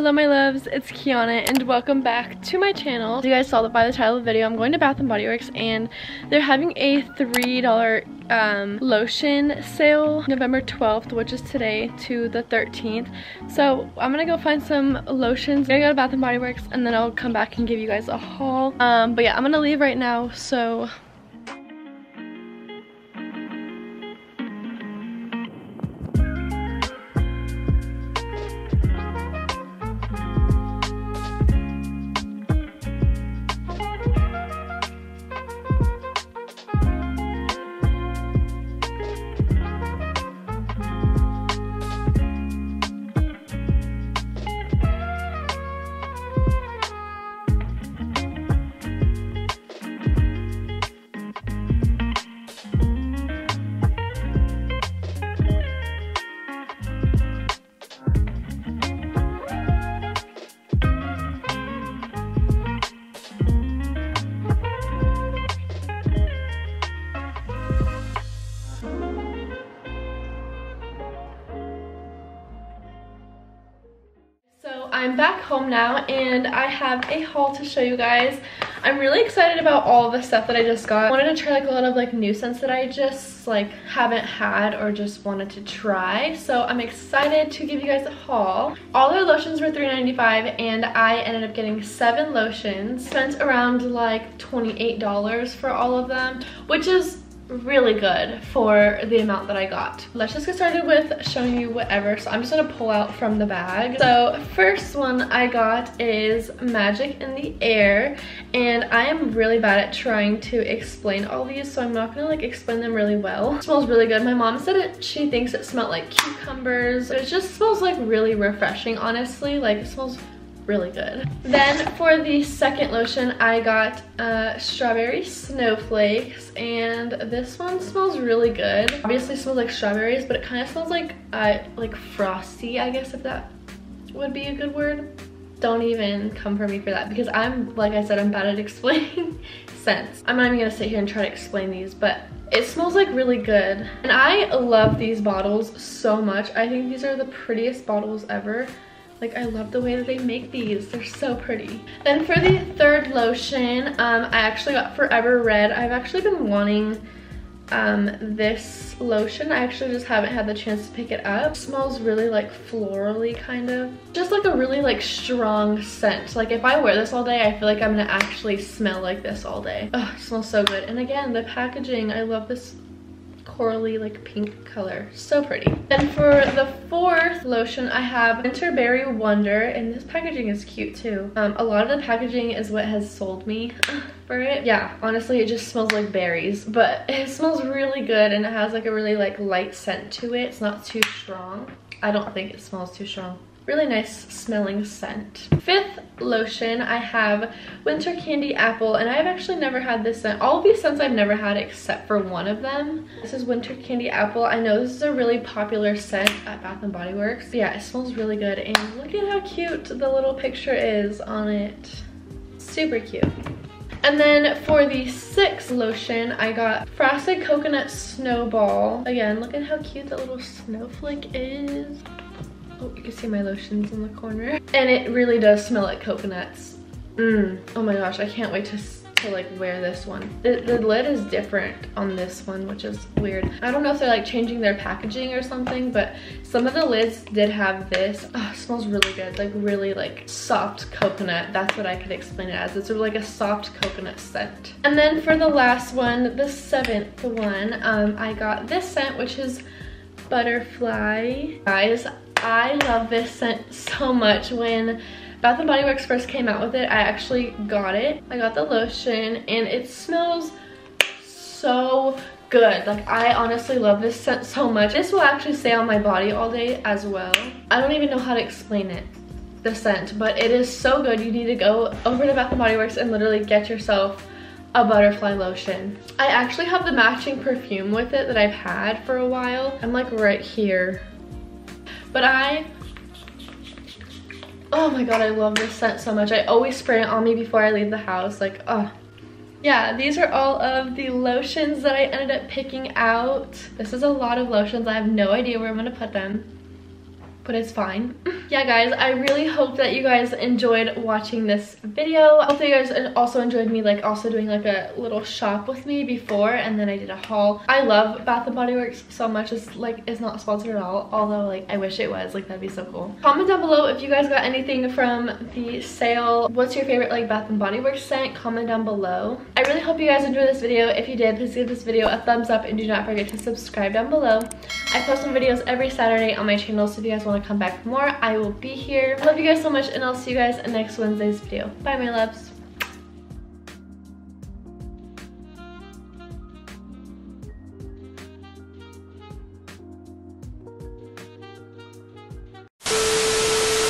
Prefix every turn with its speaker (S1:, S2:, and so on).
S1: Hello my loves, it's Keiauna and welcome back to my channel. You guys saw that by the title of the video, I'm going to Bath & Body Works and they're having a $3 um, lotion sale November 12th, which is today, to the 13th. So I'm gonna go find some lotions. I'm gonna go to Bath & Body Works and then I'll come back and give you guys a haul. Um, but yeah, I'm gonna leave right now, so I'm back home now and I have a haul to show you guys. I'm really excited about all the stuff that I just got. I wanted to try like a lot of like new scents that I just like haven't had or just wanted to try. So I'm excited to give you guys a haul. All their lotions were $3.95 and I ended up getting seven lotions. Spent around like $28 for all of them, which is really good for the amount that I got. Let's just get started with showing you whatever. So I'm just gonna pull out from the bag. So first one I got is Magic in the Air and I am really bad at trying to explain all these so I'm not gonna like explain them really well. It smells really good. My mom said it, she thinks it smelled like cucumbers. It just smells like really refreshing honestly. Like it smells really good. Then for the second lotion, I got uh, strawberry snowflakes and this one smells really good. Obviously smells like strawberries, but it kind of smells like uh, like frosty, I guess if that would be a good word. Don't even come for me for that because I'm, like I said, I'm bad at explaining scents. I'm not even gonna sit here and try to explain these, but it smells like really good. And I love these bottles so much. I think these are the prettiest bottles ever. Like I love the way that they make these. They're so pretty. Then for the third lotion, um, I actually got Forever Red. I've actually been wanting um, this lotion. I actually just haven't had the chance to pick it up. It smells really like florally kind of. Just like a really like strong scent. Like if I wear this all day, I feel like I'm gonna actually smell like this all day. Oh, smells so good. And again, the packaging, I love this corally like pink color. So pretty. Then for the fourth lotion i have winterberry wonder and this packaging is cute too. Um, a lot of the packaging is what has sold me for it. Yeah honestly it just smells like berries but it smells really good and it has like a really like light scent to it. It's not too strong. I don't think it smells too strong really nice smelling scent. Fifth lotion, I have Winter Candy Apple, and I've actually never had this scent. All of these scents I've never had except for one of them. This is Winter Candy Apple. I know this is a really popular scent at Bath & Body Works. Yeah, it smells really good, and look at how cute the little picture is on it. Super cute. And then for the sixth lotion, I got Frosted Coconut Snowball. Again, look at how cute that little snowflake is. Oh, you can see my lotions in the corner. And it really does smell like coconuts. Mmm. Oh my gosh, I can't wait to to like wear this one. The, the lid is different on this one, which is weird. I don't know if they're like changing their packaging or something, but some of the lids did have this. Oh, smells really good. Like really like soft coconut. That's what I could explain it as. It's sort of like a soft coconut scent. And then for the last one, the seventh one, um, I got this scent, which is butterfly. Guys, I love this scent so much. When Bath & Body Works first came out with it, I actually got it. I got the lotion and it smells so good. Like I honestly love this scent so much. This will actually stay on my body all day as well. I don't even know how to explain it, the scent, but it is so good. You need to go over to Bath & Body Works and literally get yourself a butterfly lotion. I actually have the matching perfume with it that I've had for a while. I'm like right here but I, oh my god, I love this scent so much. I always spray it on me before I leave the house. Like, oh. Yeah, these are all of the lotions that I ended up picking out. This is a lot of lotions. I have no idea where I'm going to put them but it's fine. yeah, guys, I really hope that you guys enjoyed watching this video. Hopefully you guys also enjoyed me like also doing like a little shop with me before and then I did a haul. I love Bath & Body Works so much. It's like, it's not sponsored at all, although like I wish it was. Like that'd be so cool. Comment down below if you guys got anything from the sale. What's your favorite like Bath & Body Works scent? Comment down below. I really hope you guys enjoyed this video. If you did, please give this video a thumbs up and do not forget to subscribe down below. I post some videos every Saturday on my channel, so if you guys to come back for more, I will be here. Love you guys so much, and I'll see you guys in next Wednesday's video. Bye, my loves.